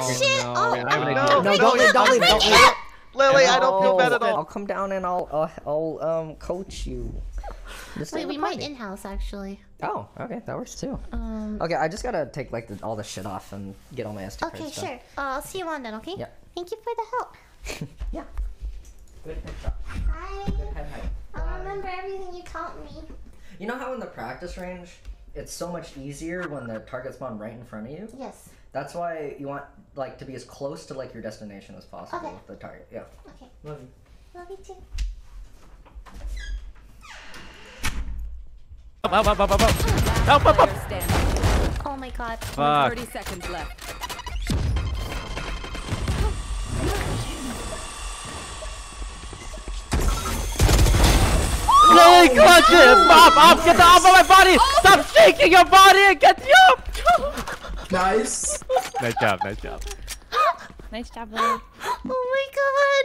Oh, shit! no. Oh, I no. No, no, don't leave, don't leave, don't leave. Lily, I don't feel bad at I'll come down and I'll uh, I'll um coach you. Just Wait, we the might in-house actually. Oh, okay, that works too. Um. Okay, I just gotta take like the, all the shit off and get all my SD cards. Okay, sure. Uh, I'll see you on then. Okay. Yeah. Thank you for the help. Yeah. Good headshot. Hi. Good head height. I'll remember everything you taught me. You know how in the practice range, it's so much easier when the target spawn right in front of you. Yes. That's why you want like to be as close to like your destination as possible Okay. with the target. Yeah. Okay. Love you. Love you too. Up, up, up, up, up, up. Up, up, up. Oh my god. Fuck. 30 seconds left. Lily, clutch it! Up, up, get the off of my body! Stop shaking your body and get you up! Nice. Nice job, nice job. Nice job, Lily. Oh my god.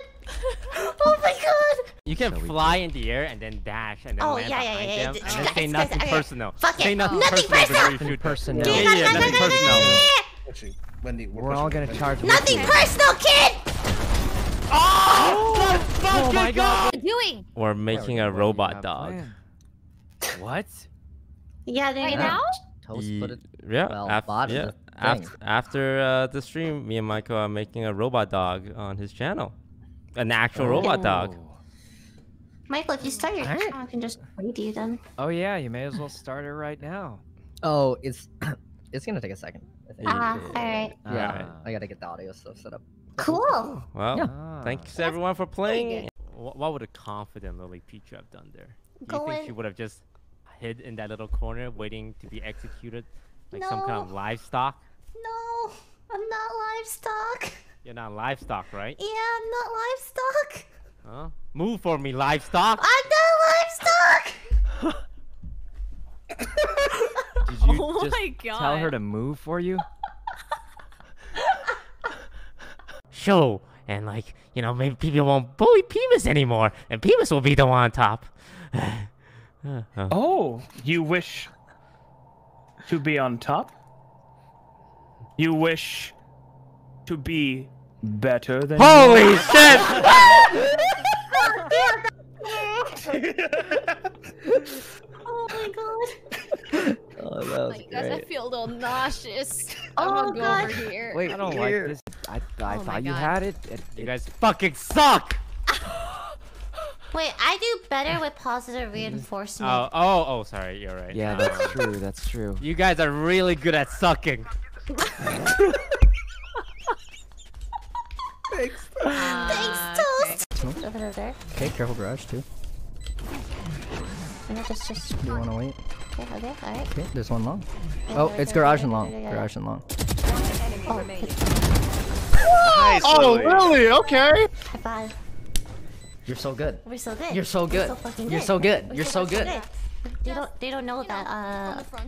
Oh my god. You can fly in the air and then dash and then Oh, land yeah, yeah, behind yeah, yeah. them D- and then say guys, nothing okay. personal. Fuck say it. nothing, Nothing personal before personal. you shoot them. Personal. Yeah, yeah, yeah, nothing personal. Pushing. Wendy, we're, We're all gonna charge. Nothing personal, kid. Oh my god! What are you doing? We're making a robot dog. What? Yeah, there Right you go. now? Toast put it. Yeah, well, af- bot yeah. After, after uh, the stream, me and Michael are making a robot dog on his channel. An actual robot dog. Michael, if you start your Alright. channel, I can just read you then. Oh yeah, you may as well start it right now. Oh, it's it's gonna take a second. I think. Ah, alright. Yeah, Alright. I gotta get the audio stuff set up. Cool. Well, Yeah. thanks everyone for playing. What, what would a confident Lily Pichu have done there? Do you Go think she would have just hid in that little corner waiting to be executed like some kind of livestock? No, I'm not livestock. You're not livestock, right? Yeah, I'm not livestock. Huh? Move for me, livestock! I'm not livestock. Did you Oh just my god. tell her to move for you? Show! And like, you know, maybe people won't bully Peemus anymore, and Peemus will be the one on top. Uh. Oh, you wish to be on top? You wish to be better than Holy shit! Oh my god. Oh, that Oh was my gosh, I feel a little nauseous. Oh, I'm gonna go God. over here. Wait, I don't here. like this. I, I Oh thought you had it. it, You it- guys fucking suck! Wait, I do better with positive reinforcement. Oh, oh, oh, sorry, you're right. Yeah, Um, that's true. That's true. You guys are really good at sucking. Thanks, Uh, Toast. Over there. Okay, careful garage too. No, just, just. Do you wanna wait? Okay, okay, alright. Okay, there's one long. Yeah, Oh, it's garage and long. there, there, Garage and long. Enemy Oh, remaining. hit- Oh, really? Okay. high five. You're so good. We're so good. You're so good. so You're so good. We're You're so good. They don't. They don't know you that. know, Uh,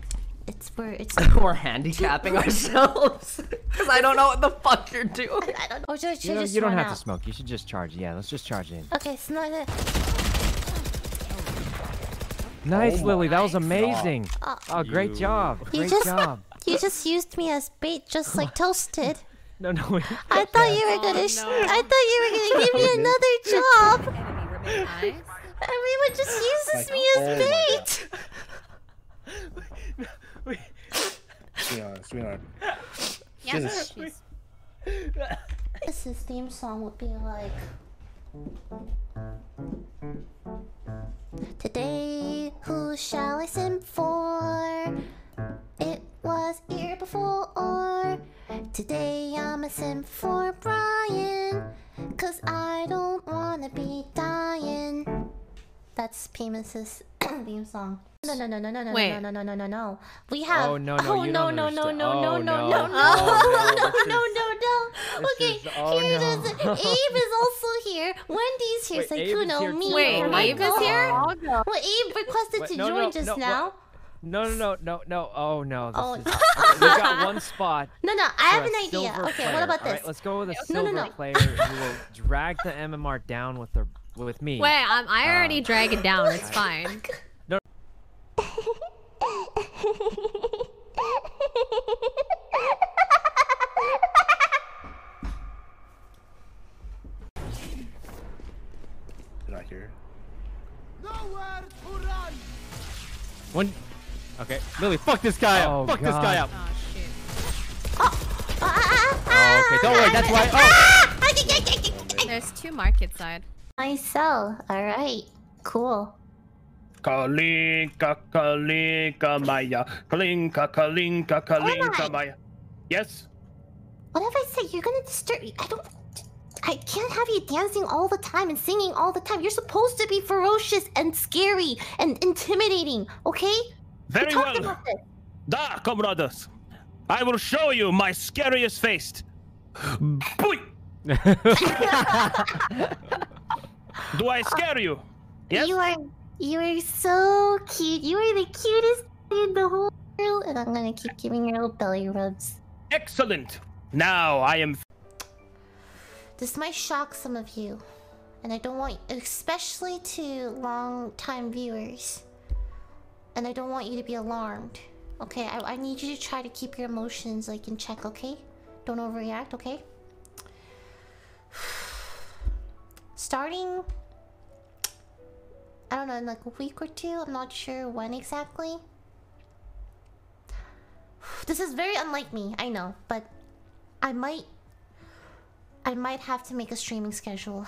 it's we're. It's. We're handicapping ourselves because I don't know what the fuck you're doing. I don't. Oh, should, should You don't, you don't have out. to smoke. You should just charge. Yeah, let's just charge in. Okay, so not gonna. Nice, Oh Lily. That was amazing. Uh, Oh, great You- job. You Great just- job. you just used me as bait, just like toasted. No, no. wait. I thought you were Oh, gonna. sh- no. I thought you were gonna give me another job. Enemy remaining. Nice. Everyone just uses Like, me oh as my bait. Sweetheart, sweetheart. Yeah, Jesus. she's- This theme song would be like. Today, That's Pemus's theme song. No, no, no, no, no, no, Wait. no, no, no, no, no, no. We have. Oh, no, no, oh, you no, don't no, no, understand. no, no, Oh, no, no. no, no, Oh, no, this no, is- no, no. this Okay, is- oh, here it no. is. Abe is also here. Wendy's here. Wait, Abe is Sykkuno, here me. too? Wait, Oh, Abe is Michael. here? Well, Abe requested Wait, to no, join no, just no, what- now. No, no, no, no, no. Oh, no. This Oh. is, okay, we got one spot. No, no, I for have a an idea. silver Okay, player. what about All right, this? let's go with a No, silver no, no. player who will drag the MMR down with the with me. Wait, um, I uh, already um, drag it down. It's fine. No. Did I hear? Nowhere to run. One. Okay, Lily, fuck this guy oh, up. Fuck God. this guy up. Oh, oh, okay, don't worry. That's why. Oh. There's two market side. I sell. Alright. Cool. Kalinka, kalinka, maya. Kalinka, kalinka, kalinka, maya. Yes? What have I said? You're gonna disturb me. I don't. I can't have you dancing all the time and singing all the time. You're supposed to be ferocious and scary and intimidating, okay? Very we well. about this. Da, comrades. I will show you my scariest face. Boy! Do I scare you? Yes? You are. You are so cute. You are the cutest in the whole world, and I'm gonna keep giving you little belly rubs. Excellent. Now I am This might shock some of you, and I don't want, especially to long-time viewers, and I don't want you to be alarmed. Okay, I, I need you to try to keep your emotions like in check. Okay, don't overreact. Okay. Starting, I don't know, in like a week or two. I'm not sure when exactly. This is very unlike me. I know, but I might I might have to make a streaming schedule.